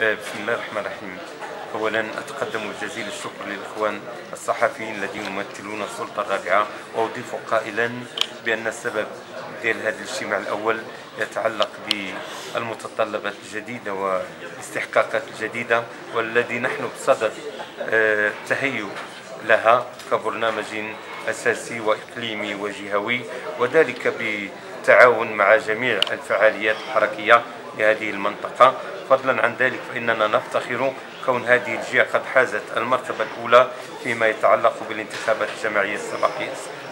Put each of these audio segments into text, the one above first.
بسم الله الرحمن الرحيم. اولا أتقدم جزيل الشكر للإخوان الصحفيين الذين يمثلون السلطة الرابعة وأضيف قائلا بأن السبب ديال هذا الاجتماع الأول يتعلق بالمتطلبات الجديدة والاستحقاقات الجديدة والذي نحن بصدد آه، لها كبرنامج أساسي وإقليمي وجهوي وذلك بالتعاون مع جميع الفعاليات الحركية لهذه المنطقة. فضلا عن ذلك فإننا نفتخر كون هذه الجهة قد حازت المرتبة الأولى فيما يتعلق بالانتخابات الجماعية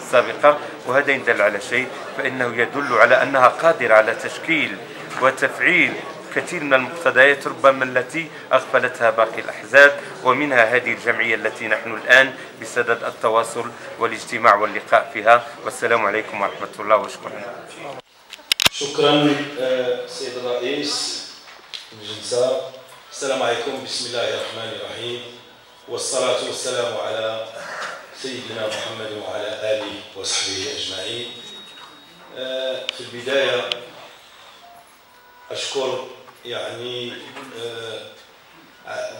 السابقة وهذا إن دل على شيء فإنه يدل على أنها قادرة على تشكيل وتفعيل كثير من المقتضيات ربما التي أغفلتها باقي الأحزاب ومنها هذه الجمعية التي نحن الآن بصدد التواصل والاجتماع واللقاء فيها. والسلام عليكم ورحمة الله وشكرا. شكرا آه، سيد الرئيس. الجلسة السلام عليكم. بسم الله الرحمن الرحيم. والصلاة والسلام على سيدنا محمد وعلى آله وصحبه أجمعين. آه، في البداية أشكر يعني آه،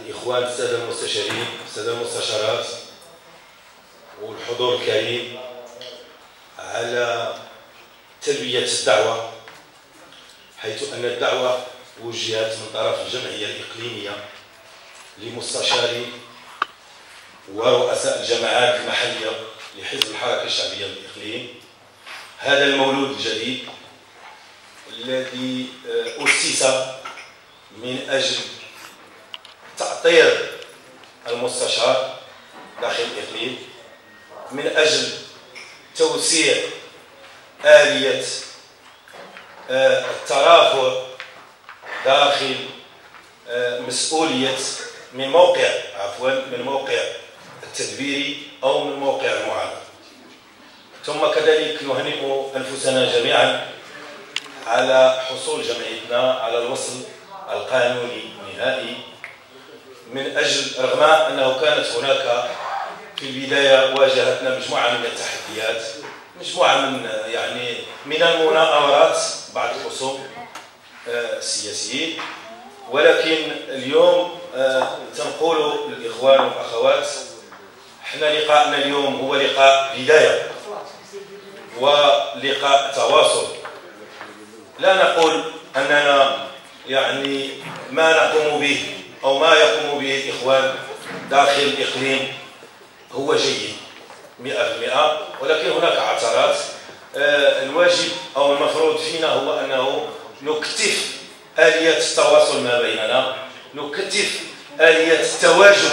الإخوان السادة المستشارين السادة المستشارات والحضور الكريم على تلبية الدعوة حيث أن الدعوة وجهت من طرف الجمعية الإقليمية لمستشاري ورؤساء الجماعات المحلية لحزب الحركة الشعبية للإقليم هذا المولود الجديد الذي آه، أسس من أجل تعطير المستشار داخل الإقليم من أجل توسيع آلية آه، الترافع داخل آه، مسؤولية من موقع عفوا من موقع التدبيري أو من موقع المعارضة ثم كذلك نهنئ أنفسنا جميعا على حصول جمعيتنا على الوصل القانوني النهائي من أجل رغم أنه كانت هناك في البداية واجهتنا مجموعة من التحديات مجموعة من يعني من المناورات بعض الخصوم السياسيين ولكن اليوم آه، تنقول للإخوان والأخوات إحنا لقاءنا اليوم هو لقاء بداية ولقاء تواصل. لا نقول أننا يعني ما نقوم به أو ما يقوم به الإخوان داخل الإقليم هو جيد مئة بالمئة ولكن هناك عثرات. آه، الواجب أو المفروض فينا هو أنه نكتف آلية التواصل ما بيننا نكتف آلية التواجد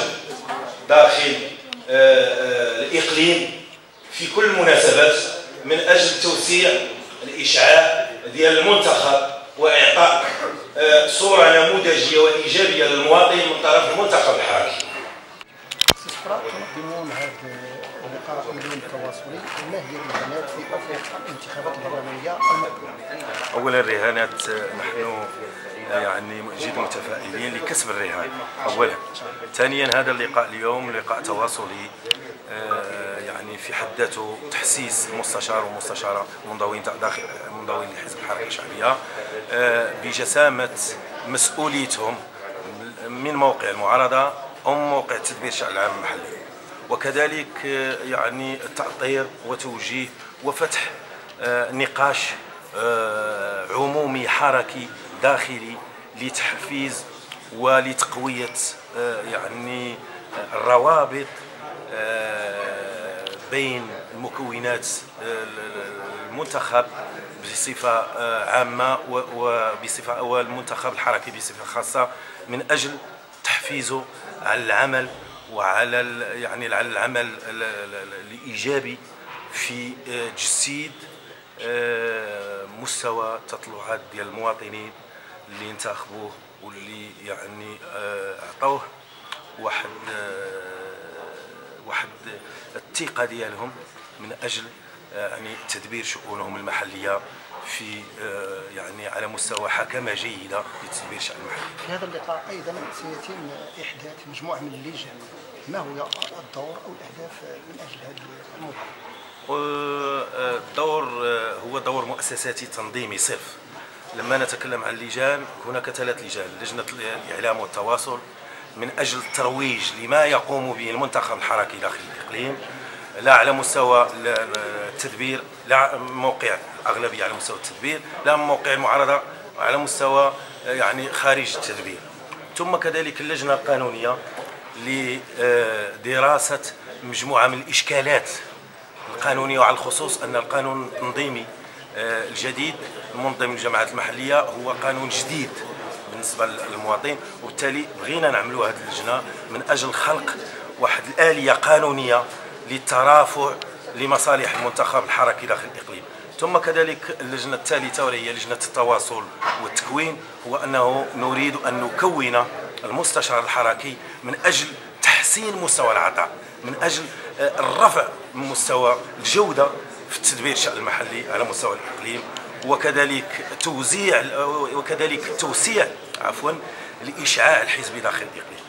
داخل آه، آه، الإقليم في كل المناسبات من أجل توسيع الإشعاع ديال المنتخب وإعطاء آه، صورة نموذجية وإيجابية للمواطن من طرف المنتخب الحاكم. التواصلي ما هي البيانات في الانتخابات البرلمانية المقبلة؟ اولا الرهانات نحن يعني جد متفائلين لكسب الرهان اولا ثانيا هذا اللقاء اليوم لقاء تواصلي آه، يعني في حد ذاته تحسيس المستشار ومستشارة منضوين داخل منضوين لحزب الحركة الشعبية آه، بجسامة مسؤوليتهم من موقع المعارضة أو موقع تدبير الشأن العام المحلي وكذلك آه، يعني التأطير وتوجيه وفتح نقاش عمومي حركي داخلي لتحفيز ولتقوية آه، يعني آه، الروابط آه، بين المكونات المنتخب بصفة عامة وبصفة والمنتخب الحركي بصفة خاصة من أجل تحفيزه على العمل وعلى يعني العمل الإيجابي في تجسيد مستوى تطلعات ديال المواطنين اللي انتخبوه واللي يعني آه، عطوه واحد آه، واحد الثقة ديالهم من أجل آه، يعني تدبير شؤونهم المحلية في يعني على مستوى حكمة جيدة لتدبير الشان المحلي. في هذا اللقاء أيضا سيتم إحداث مجموعة من اللجان ما هو الدور أو الأهداف من أجل هذه المبادره؟ الدور هو دور مؤسساتي تنظيمي صرف لما نتكلم عن اللجان هناك ثلاث لجان لجنة الإعلام والتواصل من أجل الترويج لما يقوم به المنتخب الحركي داخل الإقليم لا على مستوى التدبير لا موقع أغلبية على مستوى التدبير لا موقع المعارضة على مستوى يعني خارج التدبير. ثم كذلك اللجنة القانونية لدراسة مجموعة من الإشكالات القانونية وعلى الخصوص أن القانون التنظيمي آه، الجديد المنظم الجماعات المحلية هو قانون جديد بالنسبة للمواطنين وبالتالي بغينا نعملوا هذه اللجنة من أجل خلق واحد الآلية قانونية للترافع لمصالح المنتخب الحركي داخل الإقليم. ثم كذلك اللجنة الثالثة وهي لجنة التواصل والتكوين هو أنه نريد أن نكون المستشار الحركي من أجل تحسين مستوى العطاء من أجل آه، الرفع من مستوى الجودة في التدبير الشأن المحلي على مستوى الإقليم وكذلك توزيع وكذلك توسيع عفوا لإشعاع الحزب داخل الإقليم.